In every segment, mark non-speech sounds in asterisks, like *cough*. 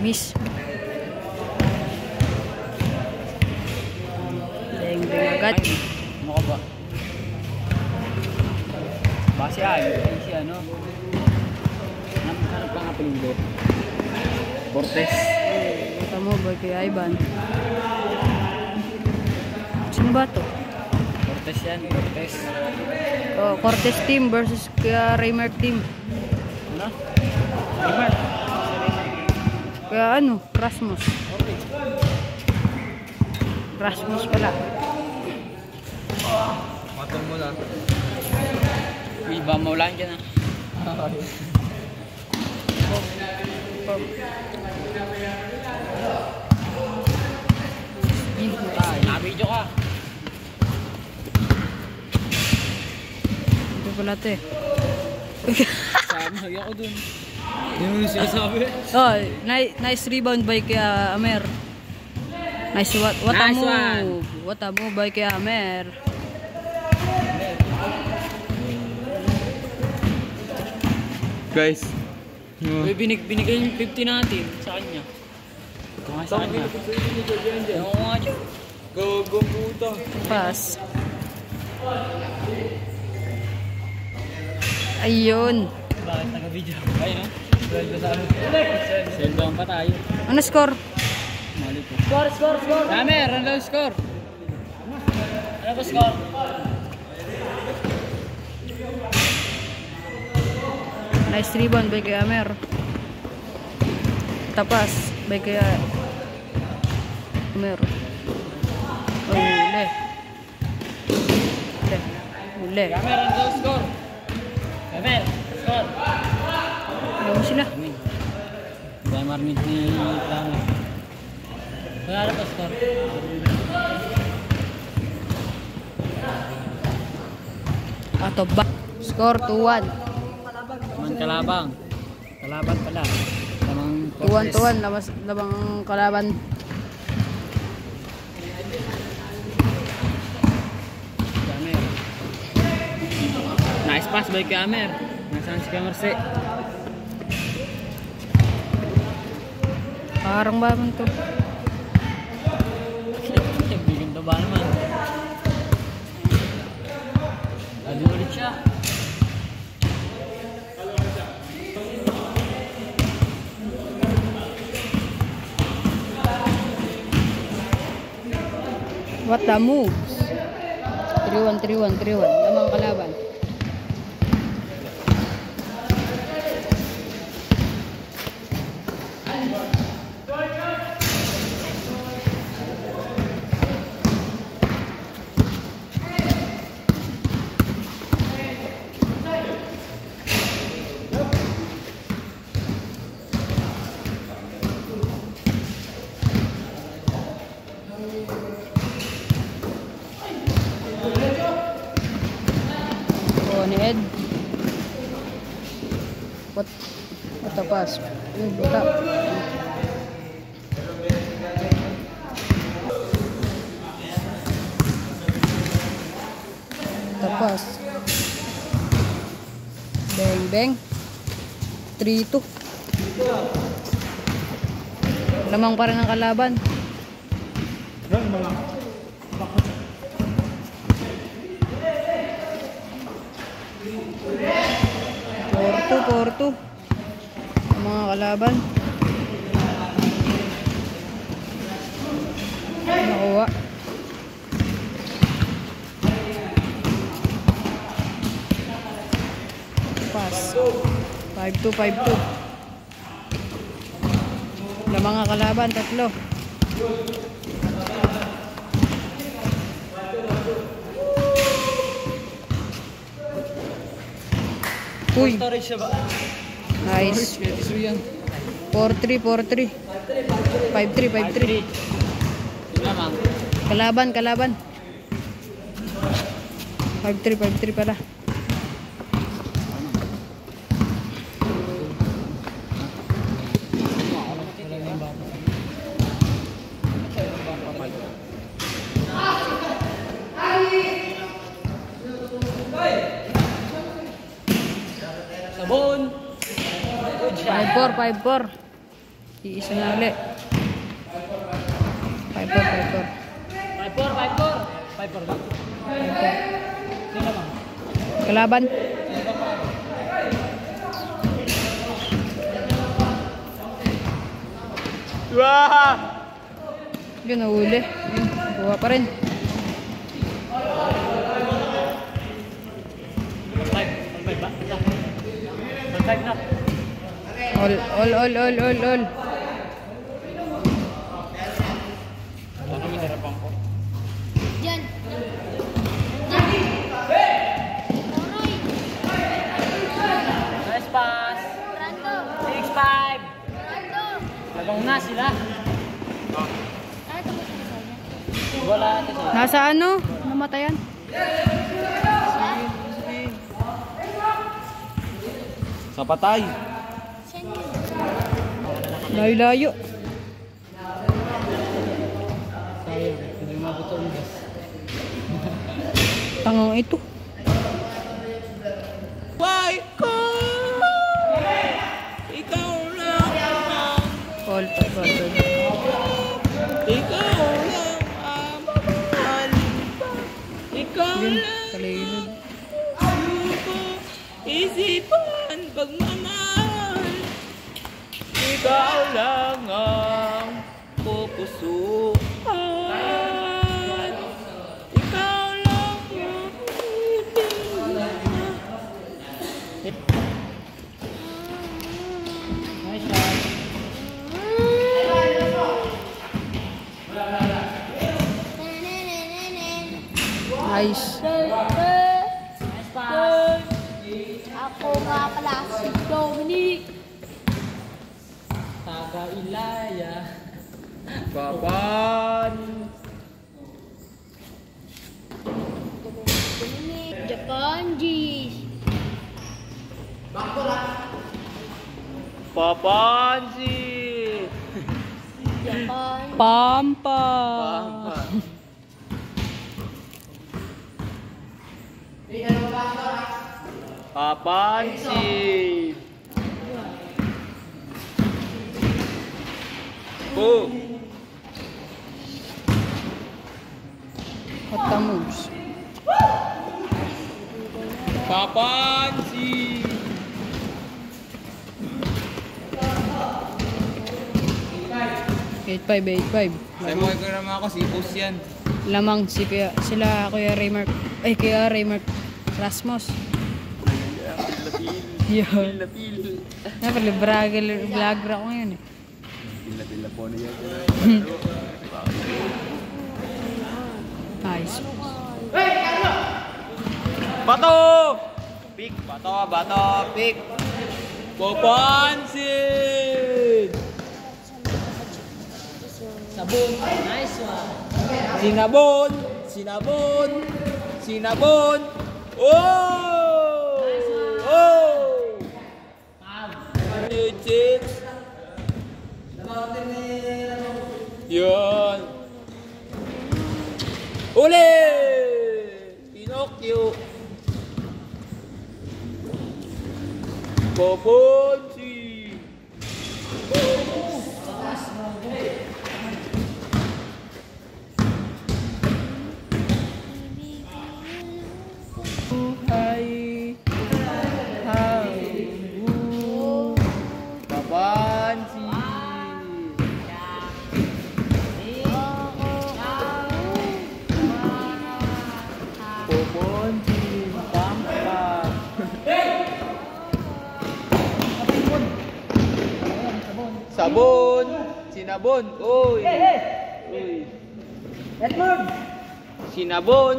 Miss. Deng deng agad. Ano ka ba? Base ay, ay si ano? Ano ano pang apelido? Cortez. Kita mo boy kay Ivan. Sino ba to? Cortez yan, Cortez. Oh, Cortez team versus kaya Raymer team. Ano? Neymar. Kaya ano, Rasmus. Rasmus pala. Matong mo lang. Iba dyan ah. Ah, nabidyo ka. Ito pala ito eh. Sama, ako dun. Mo yung sinasabi. Oh, ni- nice rebound by kaya Amer. Nice what what Nice move. one. What a move by kaya Amer. Guys. Uy, binig, binigay yung 50 natin sa kanya. Ito nga sa kanya. Oo nga dyan. Gogo puta. Pass. Ayun. Bakit taga-video? Ayun no? Sweldoan pa tayo. Ano score? Mali po. Score, score, score! Damer, ano daw score? Ano ba score? Nice rebound by kaya Amer. Tapas by kaya Amer. Oh, uli. Uli. Uli. Damer, ano daw score? Damer, score! Mo sila. Damer, mid ni Damer. Wala pa score. Ato ba? Score 2-1. Tamang kalabang. Kalaban pala. Tamang 2-1 2-1 labas labang kalaban. Nice pass by Kamer. Nasaan si Kamerse? Parang ba man to? Bigyan to ba naman? Lagi ulit siya. What the moves? 3-1 3-1 3-1 lamang kalaban. Oh, ni Ed. What? What the pass? Yun, buta. Tapas. Bang bang. 3-2. Lamang pa rin ang kalaban. Ang mga kalaban. Nakuha. Pass. 5-2, 5-2. Wala mga kalaban, tatlo. Uy, nice. Pwede so yan. 4-3, 4-3. 5-3, 5-3. Yun lamang. Kalaban, kalaban. 5-3, 5-3 pala. Sabon! 5-4, 5-4. Iisa na ulit. 5-4, 5-4. 5-4, 5-4. 5-4 ba? Sino ba? Kalaban. Wah! Yun, nahuli. Yun, buha pa rin. 5. 5 ba? 5 na. All, all, all, all, all, all. Minarapan ko? Diyan. Nice pass. Brando. 6-5. Brando. Labang na sila. Ano? Wala. Nasa ano? Namatayan? Sa patay. Yun? Layo-layo. Sayang. Hindi mabot ang gas. Tangang ito. Ikaw lang ang pupusuan. Ikaw lang ang Nice shot. Nice. Nice ilayah Papan Japanji Papan sih Pampa Papan sih The moves? Papansin. Eight five, eight five. Sa mga ko naman ako, sipos yan. Lamang si kuya, sila Kuya Raymark. Ay, Kuya Raymark Rasmus. Yun. Pila-pila. Napali, vlogger, vlogger ako ngayon eh. Nice. Bato! Pick, bato, bato, pick. Papansin! Sabon. Nice one. Sinabon! Sinabon! Sinabon! Oh! Oh! Legit! Yun! Uli! Pinocchio! Poponsi! Buhay! Sabon! Sinabon! Uy! Uy! Edmund. Sinabon!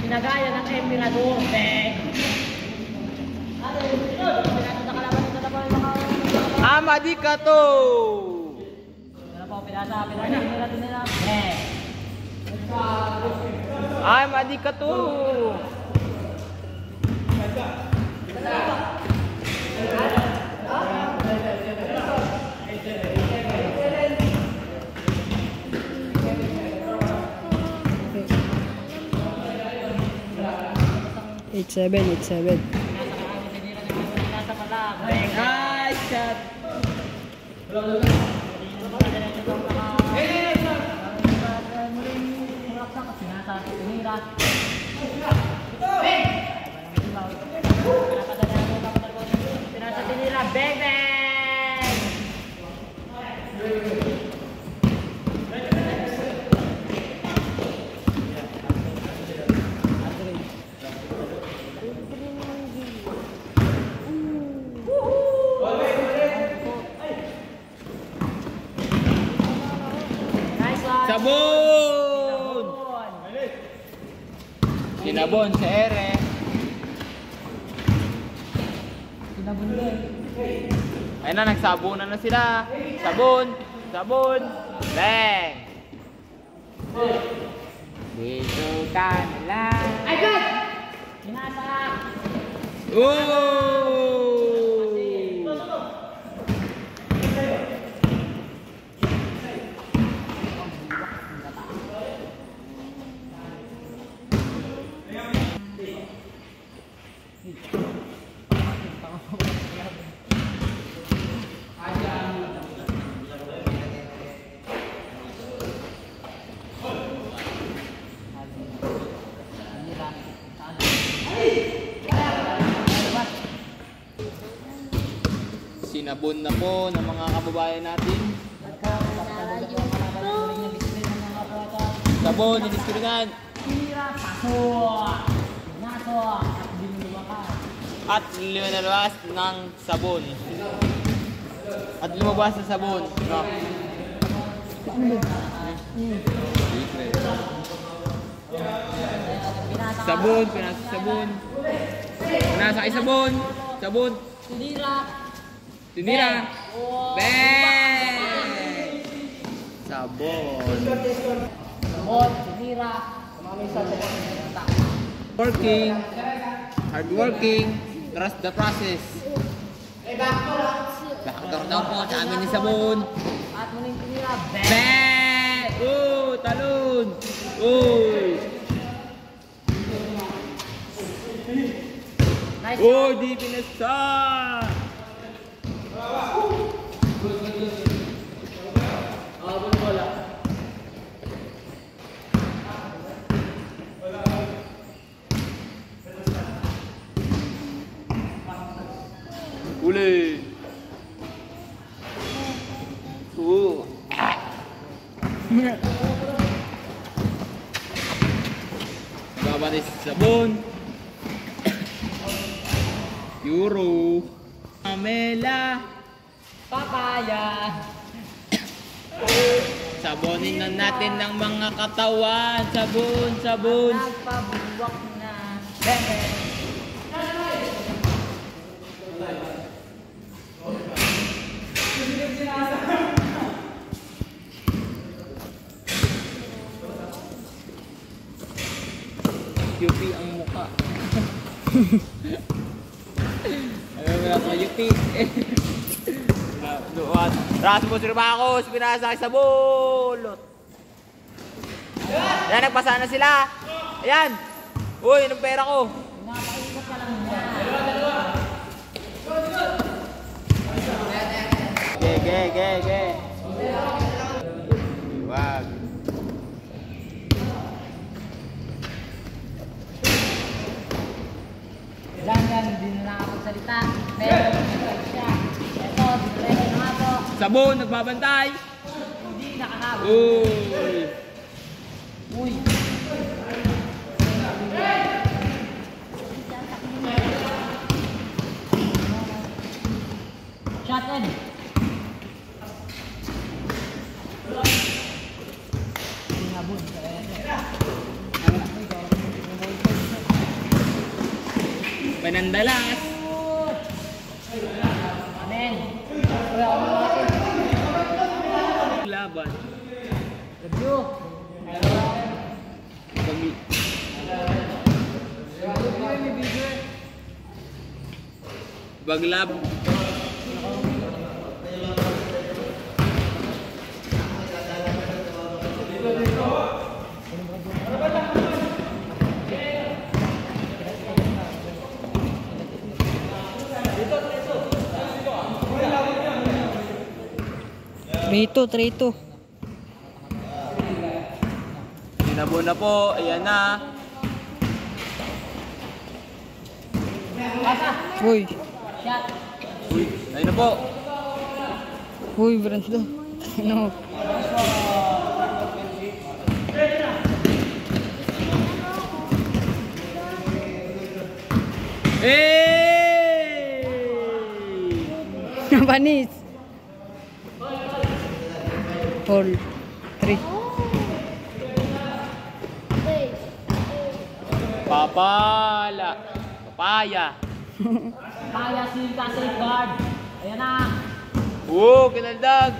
Sinagaya ng Emirador. Amadi ka to! Po, pinasa, pinasa, pinasa, pinasa. Eh. Amadi ka to! Eight seven, eight seven. Pinasa pala. Bang. Bang bang! Sabon! Sinabon sa. Na, nagsabunan na sila. Sabon! Sabon! Bang! Dito ka na lang. Ay, God! Oh! Sinabon na po ng mga kababayan natin. Sabon, diniskrinan. At lumalabas ng sabon. At lumabas ng sabon. No? Sabon, pinasa sabon. Pinasa kay sabon. Sabon. Tinira. Bang! Sabon. Working. Hard working. Trust the process. Bakit daw po sa amin ni sabon. At muling tinira, bang! Bang! Oh, talon! Oh! Nice Oh, di pinasa! Uli! Oh! Babatis sabon. Euro. Amela. Papaya! Sabonin na natin ng mga katawan. Sabon, sabon. Nagpabuwak na. Bang. UP ang muka. Ayaw *laughs* mo lang sa UP. Doon. Raso mo sila ako. Pinasa sa bulot. Yan, nagpasa na sila. Ayan. Uy, anong pera ko? Ge, ge, ge, ge. Wag. Yan, yan, hindi na nakapagsalita. Pero, nagsalit siya. Ito, diretso na nga to. Sabon, nagbabantay. Hindi nakahabol. Uy. Uy! Shot in! Hinabon. Panandalas. Laban. Teduh. Kami. Baglab. Baglab. 3-2, 3-2. Tinabo na po. Ayan na. Uy. Uy, ayun na po. Uy, Brando. Ano? Hey! *laughs* Panis. Ball. 3. Hey. Papala. Papaya. Kaya si safeguard. Ayan na. Oo, kinaldag.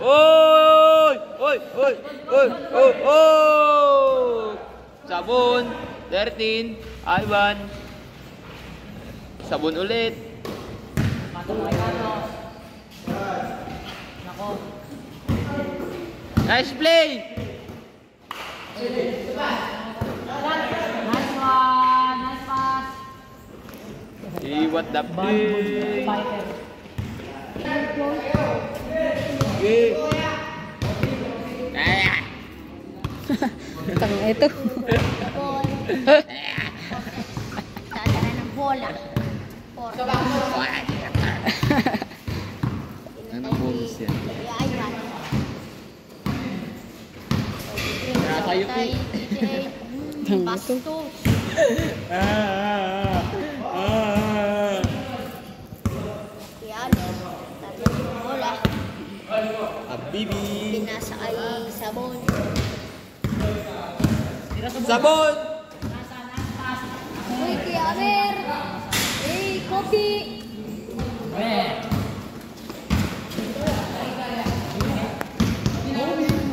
Oy! Oy! Oy! Oy! Oy! Oy! Sabon. 13. Ivan. Sabon ulit. Patong kay Nice play! Nice one. Nice pass. Eh, what the play? Eh. Ah! Tang ito. Dadala ng bola. Bonus yan? Nasa iyo, Tay, DJ. *laughs* Tang ito. Bastos. Ah! Ah! Yan. Dadala ng bola. Habibi! Pinasa kay Sabon. Sabon! Uy, Kuya Amer. Hey, Kopi. Traveling!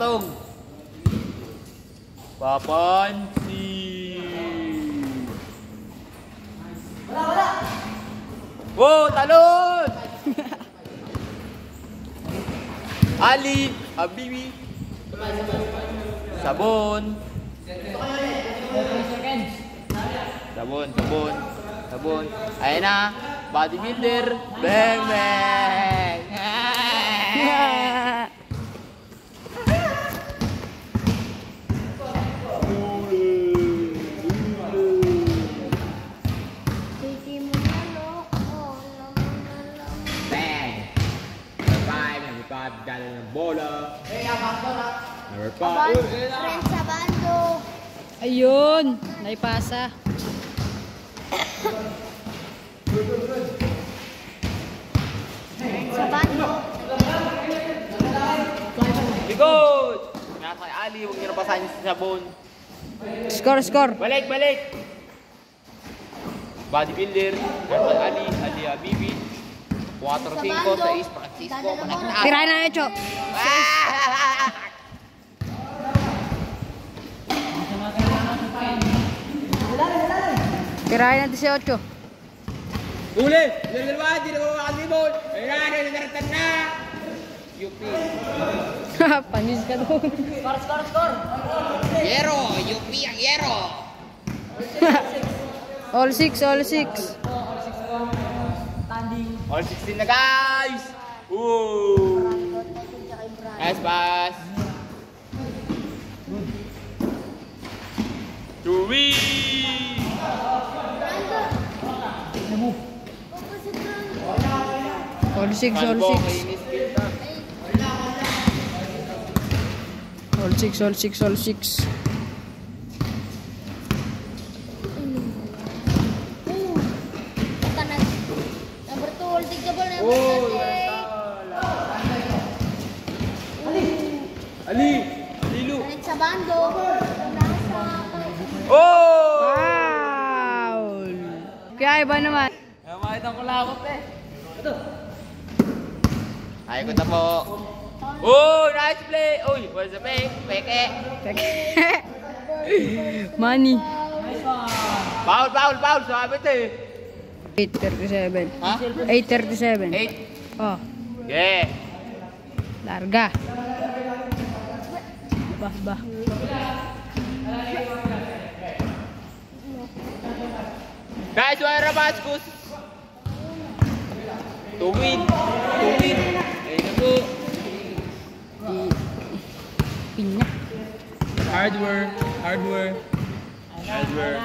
Batong! Papansin! Wala, wala! Wow, talon! *laughs* Ali, Habibi, Sabon, 30 seconds. Sabon, sabon, sabon. Ayan na, bodybuilder. Bang, bang! Ayan na. friend sa bando. Ayun. Naipasa. Friend sa bando. Likod! Nasa kay Ali, huwag niyo na basahin si Sabon. Score, score. Balik, balik! Bodybuilder, Norman Ali, Ali Habibi, 4, 5, 6, Francisco. Tirahin na Echo. Tirahin na 18. Uli! Dalawa, di na makakalimutan! *laughs* Ayan, nanaratan na! UP. Panis ka doon. Score, score, score. Yero! UP ang Yero! *laughs* All six, all six. Oh, all six score. Standing. All 16 na guys! Woo! Nice pass! Chewy! All six, all six. All six, all six, all six. Kanan. Number 2, hold the ball. Number Oh, 38. Ali! Alilu! Friend sa bando. Oh! Foul! Kaya iba naman. Makita ko lakot eh. Ito. Ay ko na po. Oh, nice play! Uy, what's the fake? Peke! Money. Nice one. Foul, foul, foul. Sabi ito eh. 8.37. Ha? 8.37. 8. Oh, Yeah. larga. Bah, bah. Guys. Tuwid. Tuwid. Ayun na po. Pinya. Hardware. Hardware. Hardware.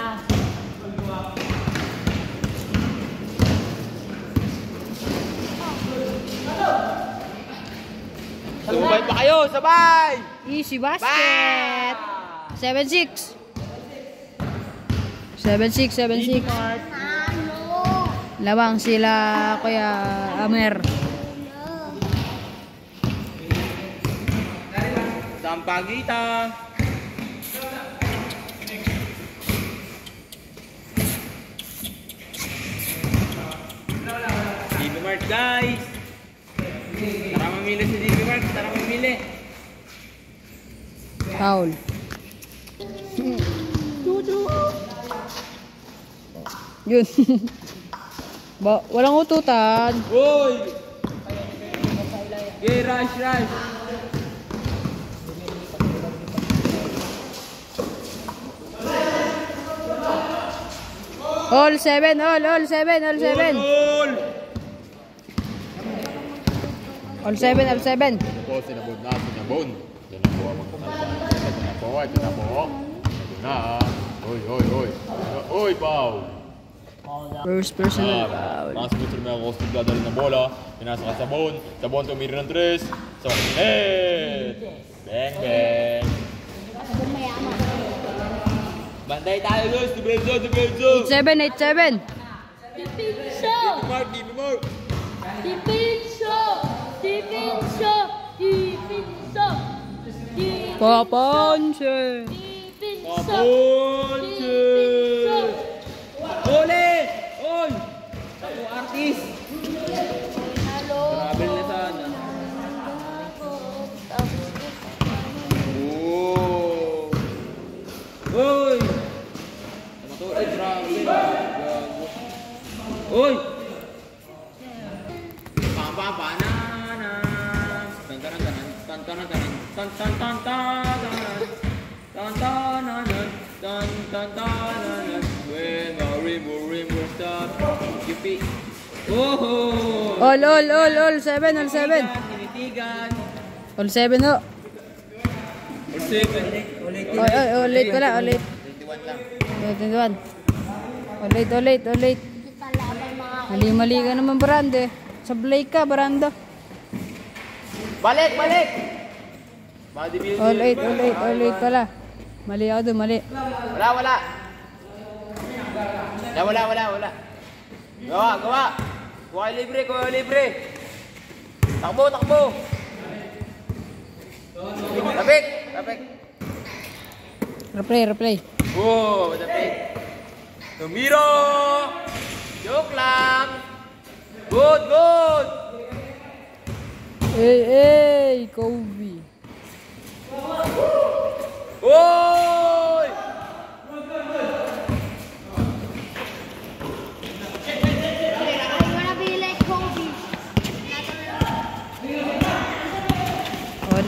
Sabay pa kayo, sabay! Easy basket. 7-6. 7-6, 7-6. Ano? Lawang sila Kuya Amer. Sampagita. DB Mark guys. Tara mamili si DB Mark. Tara mamili. Foul. Yun. *laughs* ba, walang ututan. Uy! Okay, rush, rush. All 7, all, all 7, all 7. Goal! All 7, all 7. po, sinabon na, sinabon. Yan na po ang magkakalban. Ito na po, ito na po. Ito na. Hoy, hoy, hoy. Hoy, Pau. First personal foul. mga sponsor may ako gusto dadali ng bola. Pinasa ka sa bon. Sa bon, tumiri ng tres. Sa net. Bang, bang. Bantay tayo guys, defenso, defenso. 87, 87. Defenso. Mark, give me mark. Defenso, defenso, defenso. Papanche. Papanche. Ole, on. Ako artist. Hello. Grabe na sana. Ano. Oh. Oh. Uy. All, all, all, all, seven, all seven. All seven. All seven. Ulit 21. All 8, all 8, all 8. kita laban mga Mali-mali ka naman, Brande. Sablay ka, Brando. Balik, balik! Bodybuilding. All 8, all 8, all 8 pala. Mali ako doon, mali. Wala, wala. Wala, wala, wala, wala. Gawa, gawa. Kuha libre, kuha libre. Takbo, takbo. Tapik, tapik. Replay, replay. Wow, replay. Từ Miro. Trước làm. Good, good. hey hey Kobe. Ôi!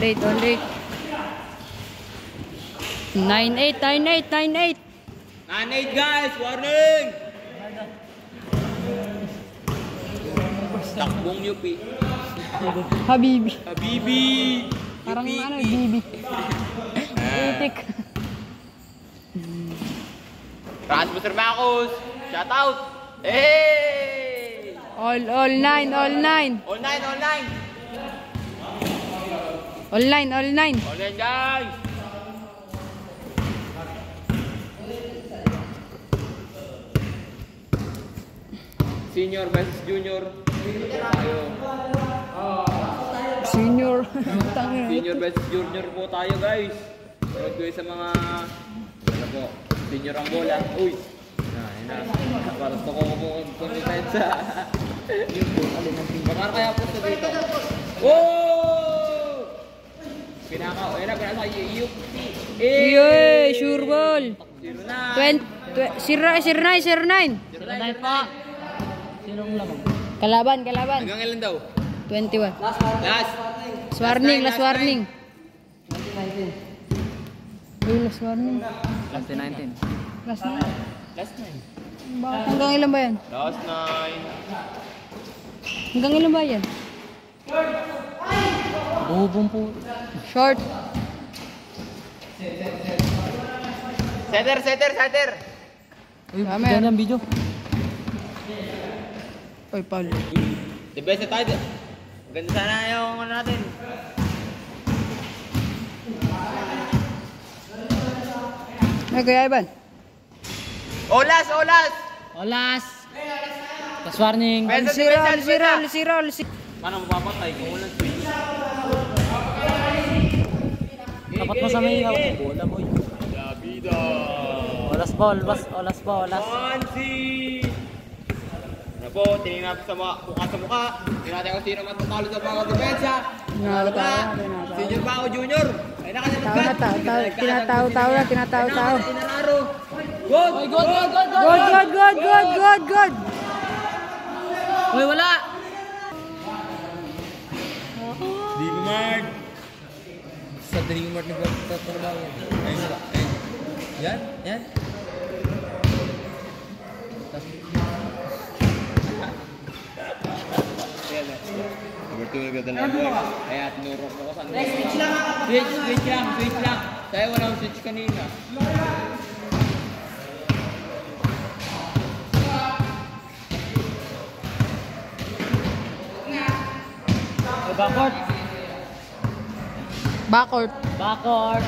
don't đi, ổn đi. 9-8, 9-8, guys, warning! Takbong nyo, P. Habibi. Habibi. Parang Yupi. ano, Bibi. Ah. Itik. Transmitter Marcos, shout out! Hey! All, all nine, all nine. All nine, all nine. All nine, all nine. All nine, guys. Senior versus junior. Senior. Senior versus junior po tayo guys. Proud ko sa mga ano po, senior ang bola. Uy! Na, yun na. Para sa ko mo kumpensa. Baka kaya po sa dito. Oh! Pinaka, ayun na, pinaka UP. Yay, sure ball. Zero na. 20, Twe- Sir, sir 9, sir 9. Sila na po. Sinong lamang? Kalaban, kalaban. Hanggang ilan daw? 21. Last. Last warning, last warning. Uy, last warning. Last 19. Last na. Last 9. Bakit hanggang ilan ba yan? Last 9. Hanggang ilan ba yan? Bubong po. Short. Setter, setter, setter. Uy, Tama ganda yan. Uy, Paul. The best na tayo. Ganda sana yung ano natin. Ay, Kuya Ivan. Olas, olas! Olas. Last warning. Alisiro, pwede. alisiro, alisiro. Paano mapapatay kung walang switch? Tapat mo sa may bola boy. La vida. Olas ball, olas ball, olas. Monsi! Ano po, tinignan natin sa mga mukha sa mukha. Tingnan natin kung sino matatalo sa mga depensa. Wala. tinatalo. Senior ba ako, junior? Ay, na, tao, tinatao-tao na, tinatao-tao. Tinararo. Good! Good, good, good, good. Good, good, good, good, good, good. Uy, wala. Dreamart! Sa Dreamart nagtatrabaho yan. Ayun? Ayun. Yan? Yan? Number 2 nagdadala boy. Kaya tinurok ko sa Switch lang Switch, switch lang, switch lang. Tayo walang switch kanina. Backward. Backward. Backward.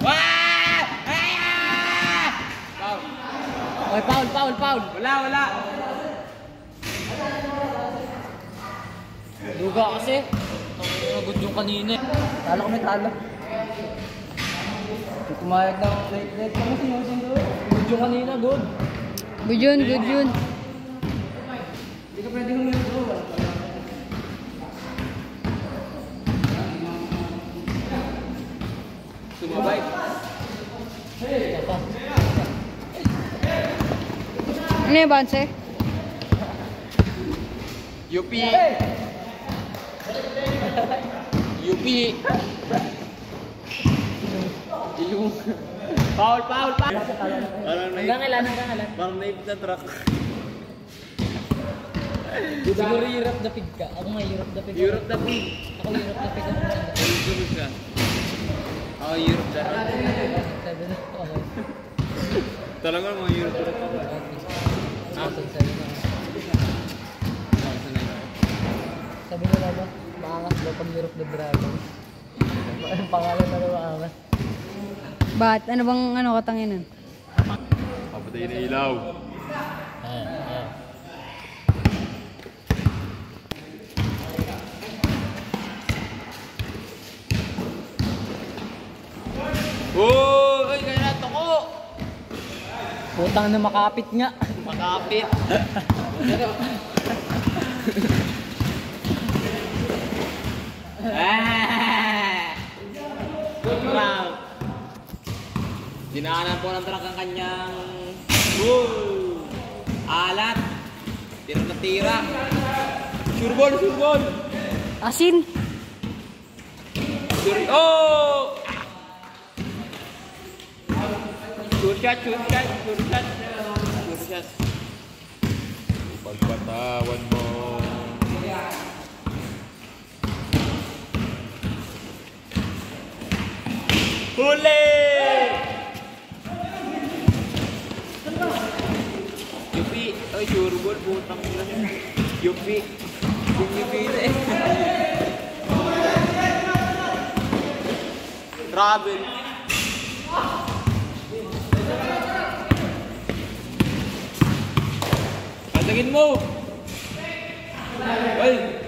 Wah! Ah! Foul. Uy, foul, foul, foul. Wala, wala. Duga kasi. Nagod yung kanina eh. Talo kami, talo. Hindi kumayag ng late late kami sinusundo. Good yung kanina, good. Good yun, good yun. Hindi ka pwede huminto. Sumabay. Ito. Ano yung banse? UP. UP. Yung... Foul, foul, foul. Parang naip, Hanggang ilan, hanggang ilan. parang naip na truck. Siguro Europe the pig ka. Ako nga Europe the pig. Europe na pig. Ako Europe the pig. ako. Sunod ka. Ako Europe na na ako. Talaga mga Europe na rin ako. Ah, sabi na. Sabi nila ba? Maangas daw pag Europe the Dragons. Ang pangalan na daw maangas. Ba't? Ano bang ano katanginan? Papatay na ilaw. Ah, ah. Oh, ay, kaya na toko. Putang na makapit nga. Makapit. *laughs* Ah! Good round. Dinaanan po ng truck ang kanyang Woo! Alat. Tira na tira. Sure ball, sure ball. Asin. Sure, oh! Sure shot, sure shot, sure shot. Sure shot. Pagpatawan mo. Huli! Yupi, ay sure ball, butang na. Yupi, bumibili eh. Travel. Patagin mo! Ay!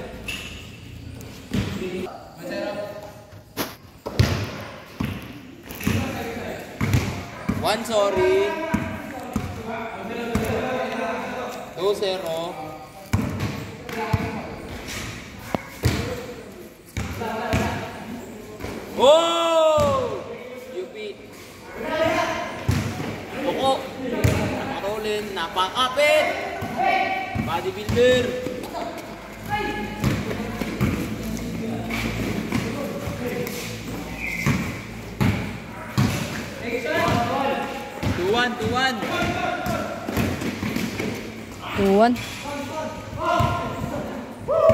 One sorry. Two zero. Oh! UP. Buko. natin, napakapit! Bodybuilder! Tuwan, tuwan! Tuwan.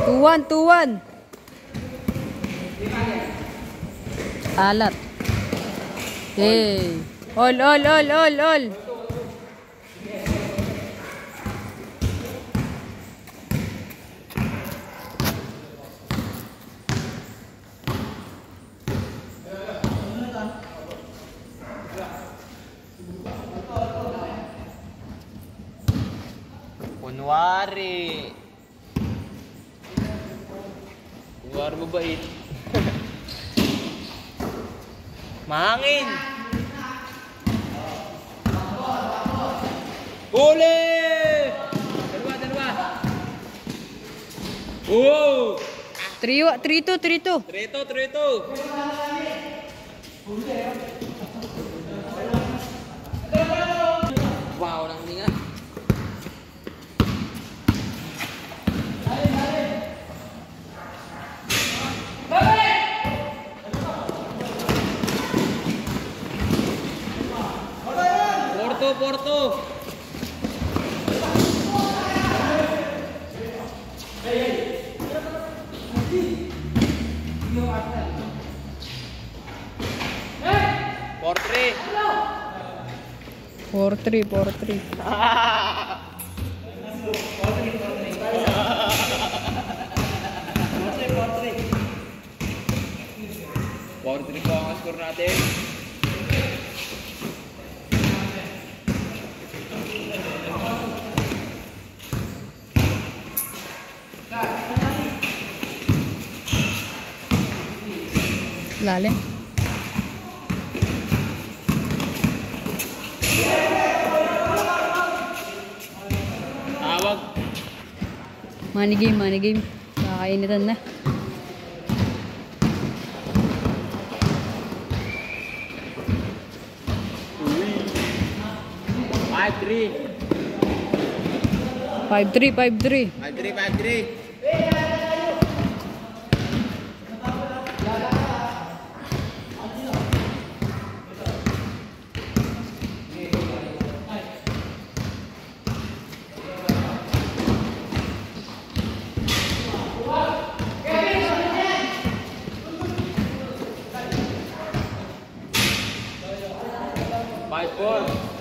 Tuwan, tuwan. Alat. Hey. All, all, all, all, all. Kunwari. Kunwari mabait. Mahangin. Uli! Dalawa, dalawa. Oh! Trio, trito, trito. Treto, treto. Wow, nang ninga. Porto, Porto. Portre. 4-3, 4-3. Portre po ang score natin. Lalim. Money game, money game. Kakainitan na. Five, three. 5-3, 5-3. Five, three, five, three. Five, four.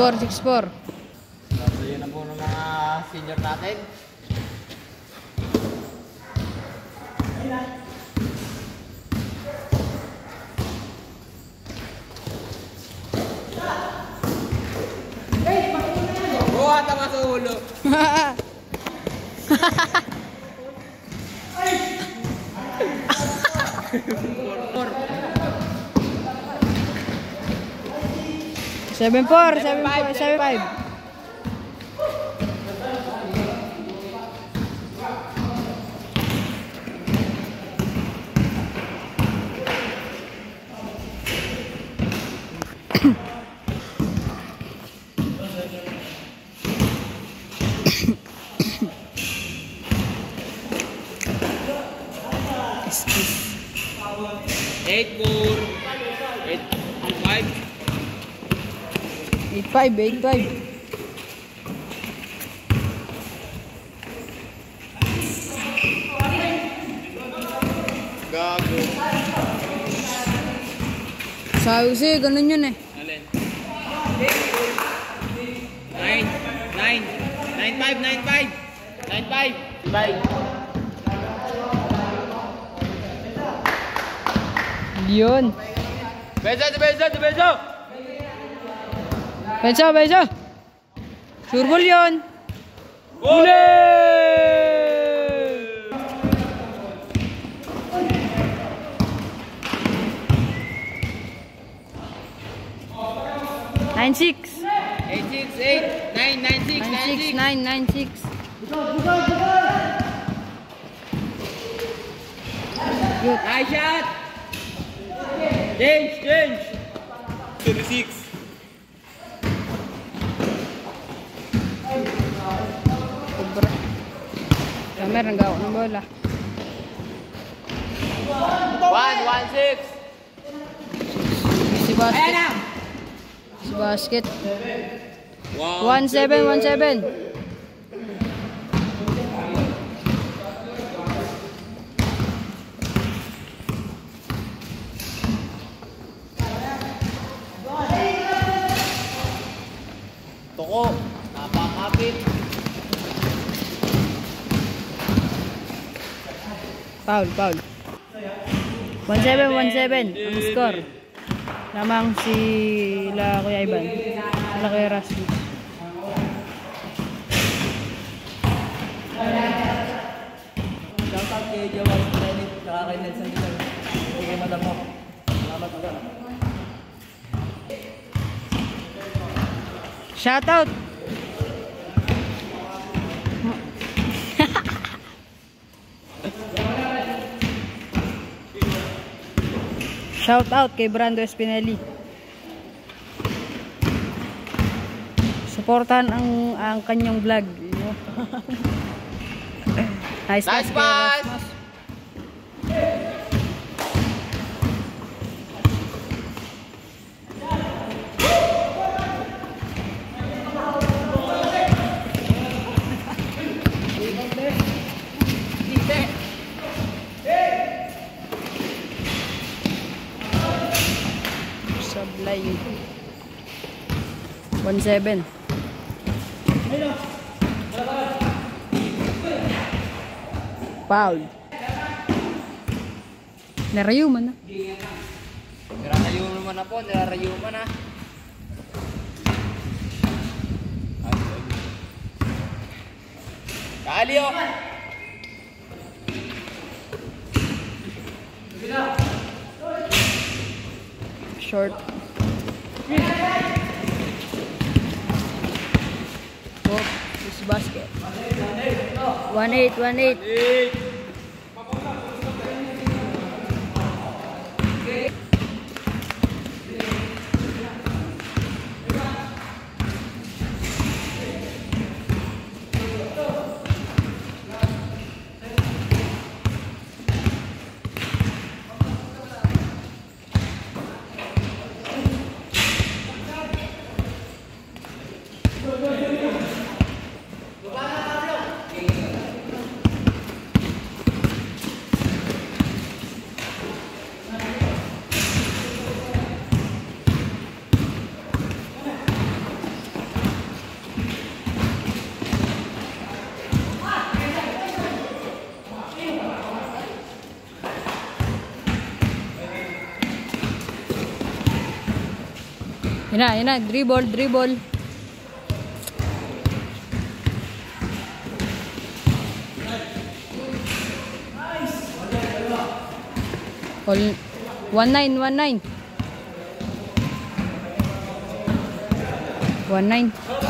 Jixpor, Jixpor. 7-4, 7-5, 7-5. Five, eight five. Gago. Sabi ko sa'yo, ganun yun eh. Alin? Nine. Nine. Nine five, nine five. Nine five. Five. Yun. Beza, beza, beza. Bensa, bensa. Sure ball yun. Huli! Nine six. 868 996 Nine six nine nine six. Nice shot! Change, change! 36. Sobra. Kamer, ang gawa ng bola. 1-1-6 Si basket. Si basket. 1-7, 1-7. Foul, foul. One seven, one seven. Ang score. Lamang si La Kuya Ivan. Sila Kuya Rasmus. Shoutout kay Jawal Credit, saka kay Nelson Gital. Kay Madam mo. Salamat ulit. Shoutout! Shoutout kay Brando Espinelli. Supportan ang ang kanyang vlog. *laughs* nice, Nice pass, Kuya pass! Rasmus. Sablay. 1-7. Foul. Narayo man na. Nirarayo naman na po, nirarayo man na. Kalyo! Short. 1-8, 1-8. Na, yan na. Dribble, dribble. All, one nine, one nine. One nine.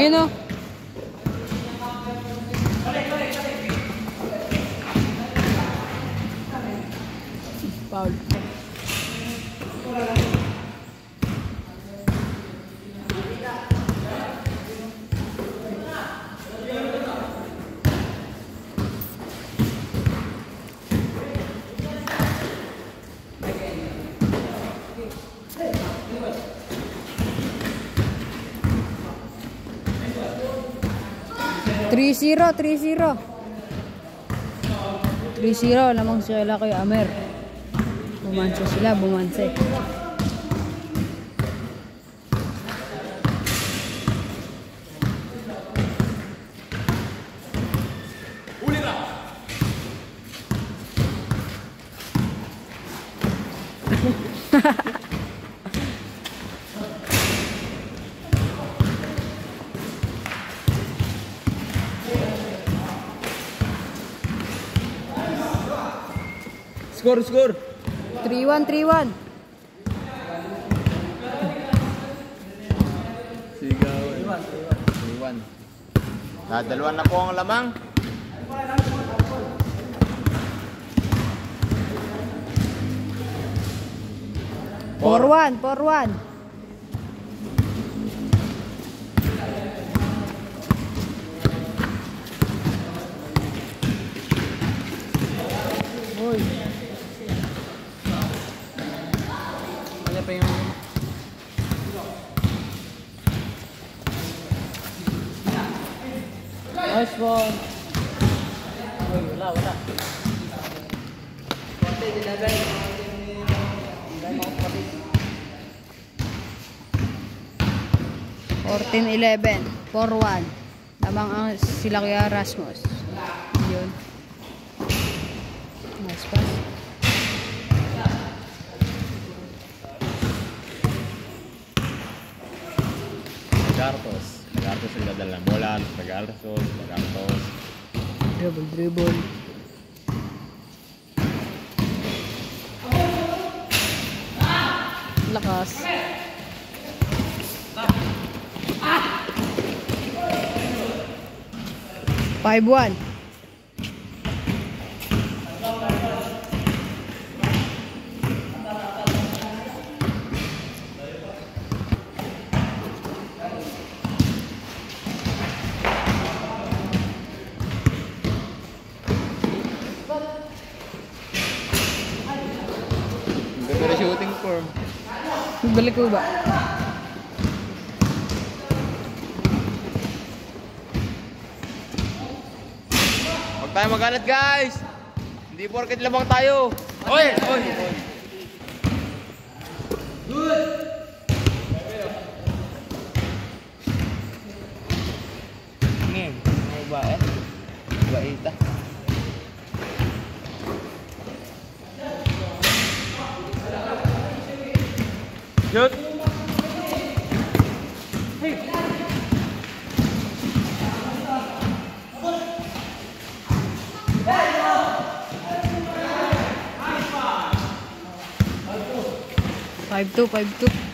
Ngayon o. 3-0, 3-0. 3-0, sila kay Amer. Bumansa sila, bumansa. Eh. Score, score! 3-1, 3-1. Sigawan. Iwan. Dadalawan na po ang lamang. Four one, four one. Uy, Nice one. Uy, wala, wala. 14-11, 4-1. Lamang ang sila kaya Rasmus. Yun. Nice pass. Lagartos. Dadala ng bola. Lagartos. Lagartos. Dribble, dribble. Lakas. Five one. Ang ganda na shooting form. Balik ko ba? Magalit guys! Hindi porket lamang tayo. Oy! Oy! Ngem, mau ba eh? Ba ita. Shoot! Five two, five two.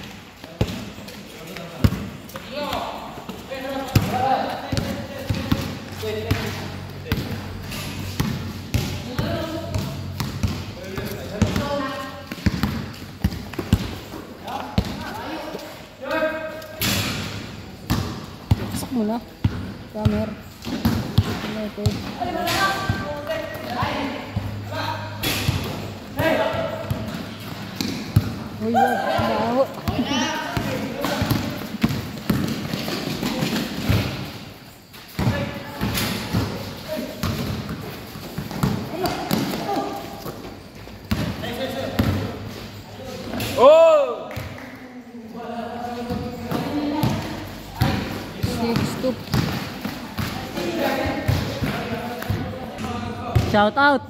Shout out.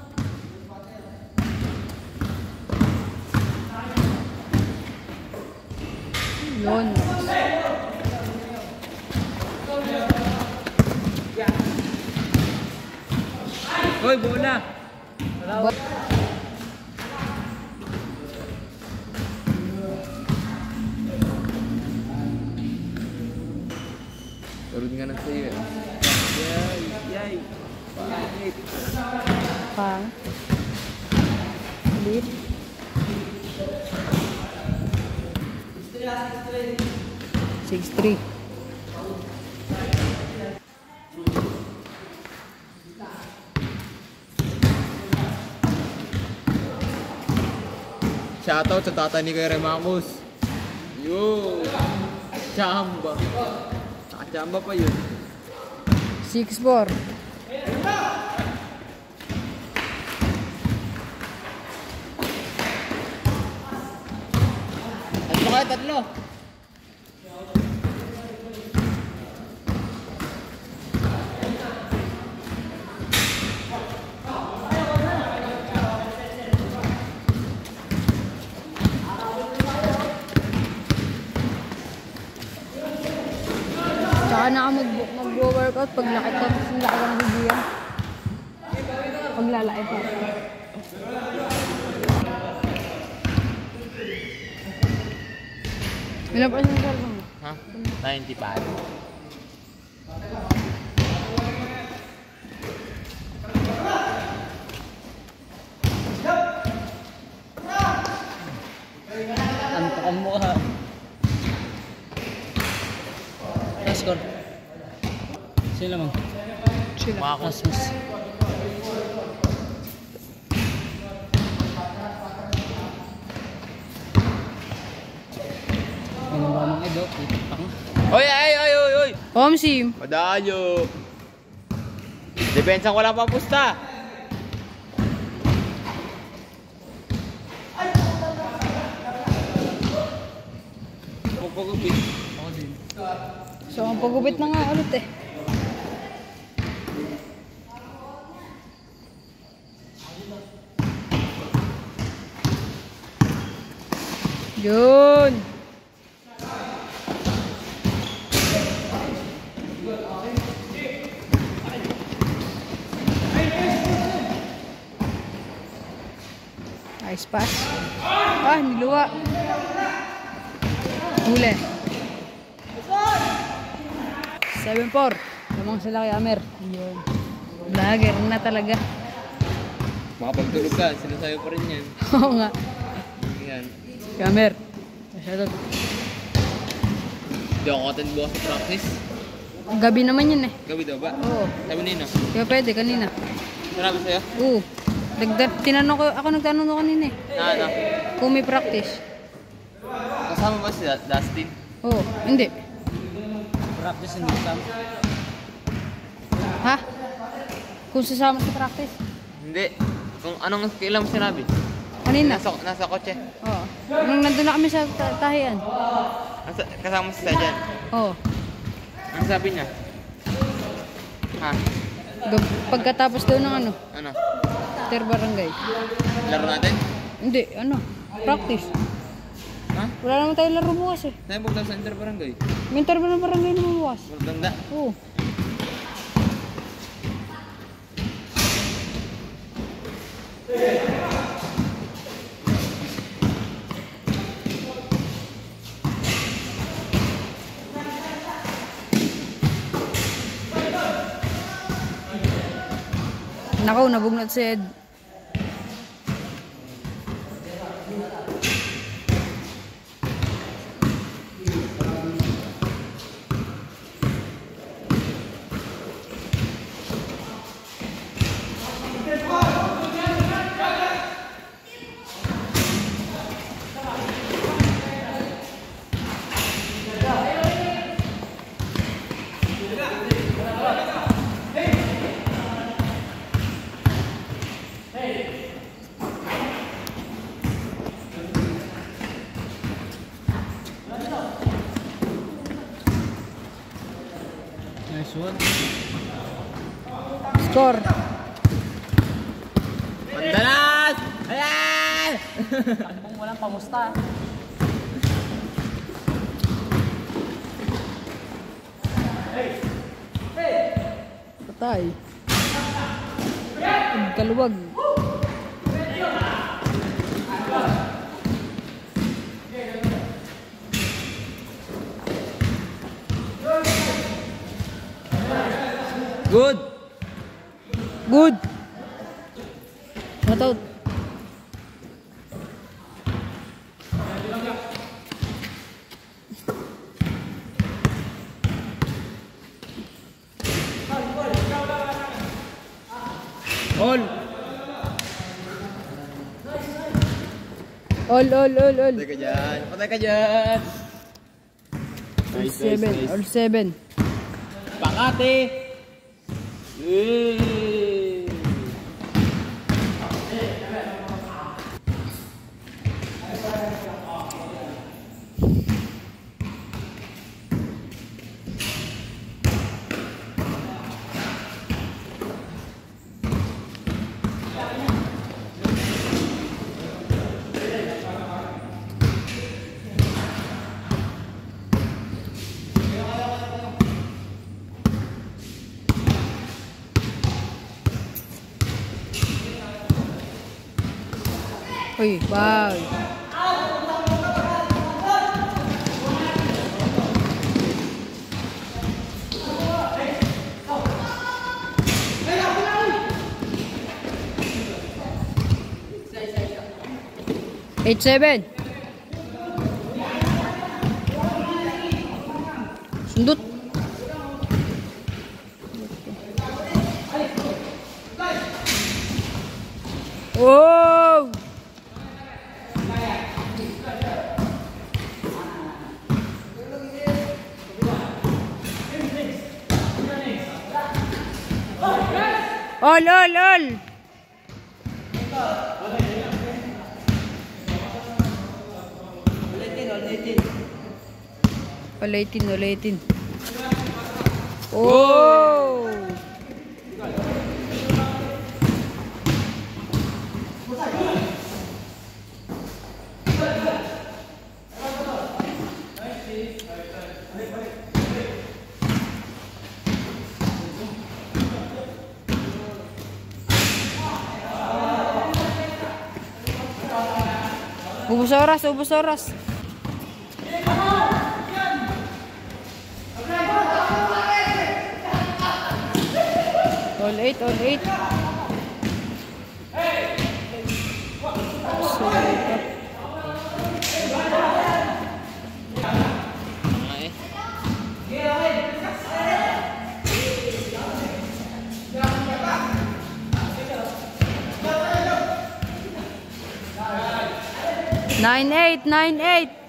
Yun. Hoy, bola. Bola. Turun nga na sa'yo eh. Yay! Yay! Bakit? Pang. Ulit. Six three. Shoutout sa tatay ni Kuya Remamus. Yo! Chamba. Tsaka chamba pa yun. Six four. Tatlo. Tsaka na mag mag-workout pag laki ko. Tapos ang laki ko ng higiyan. Pag lalaki pa. Ilan pa yung cellphone mo? Ha? 95. Antokan mo ka. Ano score? Sino lamang? Sila. Mas, mas. Mo. Oy, ay, ay, oy, oy! Home sim. Madayo! Depensang wala pang pusta. Pagpagupit. Ako din. So, ang pagupit na nga ulit eh. Yun! Nice pass. Ah, niluwa. Huli. 7-4. Lamang sila kay Amer. Yun. Vlogger na talaga. Makapagtulog ka, sinasayo pa rin yan. Oo nga. Yan. Kay Amer. Shoutout. Hindi ako attend bukas sa practice. Gabi naman yun eh. Gabi daw ba? Oo. Sabi nino. Kaya pwede kanina. Sinabi sa'yo? Oo. Dagdag, tinanong ko, ako nagtanong ko kanina eh. Na ano? Kung may practice. Kasama ba si Dustin? Oo. Hindi. Practice in exam. Ha? Kung sasama sa practice. Hindi. Kung anong kailan mo sinabi? Kanina. Nasa, nasa kotse. Oo. Nung nandun na kami sa ta- tahian. Nasa, kasama si Sajan. Oo. Ano sabi niya? Ha? Pagkatapos daw ng ano, Ano? Ter barangay. Laro natin? Hindi, ano, practice. Ha? Wala naman tayo laro bukas eh. Saan punta sa Inter Barangay? May ng barangay naman bukas. Maganda. Oo. Nakaw, nabugnat si Ed. Nice one. Score. Mandalas! Ayan! Kung walang pamusta. Patay. Kaluwag. Good! Good. All. All, all, all, all. Patay ka dyan. Patay ka dyan. All seven, all seven. Pakate. Yay. Uy, wow. Eight seven. Sundot. Oh! All, all, all. Ulitin, ulitin. Oh! Ubus oras, ubus oras. All eight, all eight. Sorry. Nine eight, nine eight.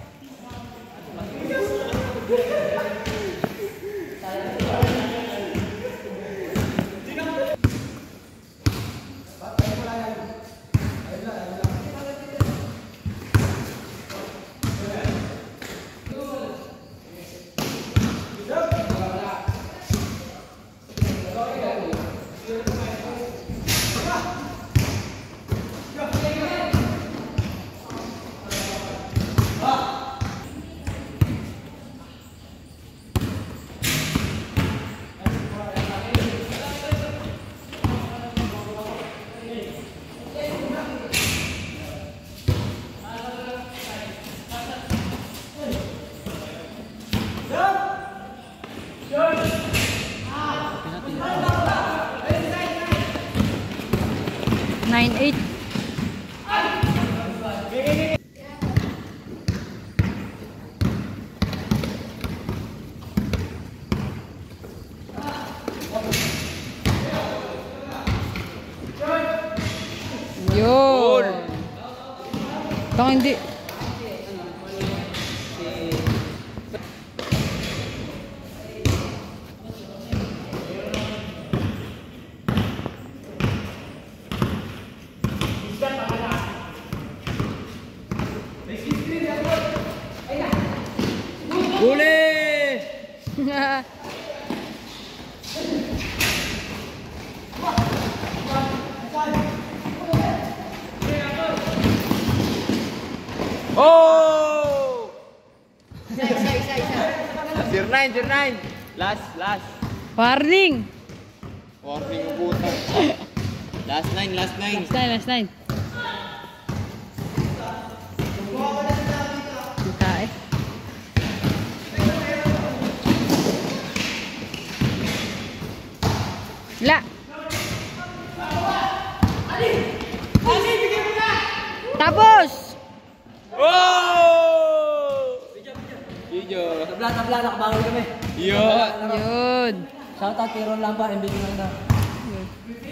Baka hindi. Huli! Oh! Isa, isa, isa, isa. Zero nine. Last, last. Warning. Warning puta. *laughs* Last nine, last nine. Last nine, last nine. Kita eh. La. Tapos. Oh! Video. Tabla, tabla, nakabangon kami. Yun. Yun. Shoutout kay Ron Lampa, MVP lang na.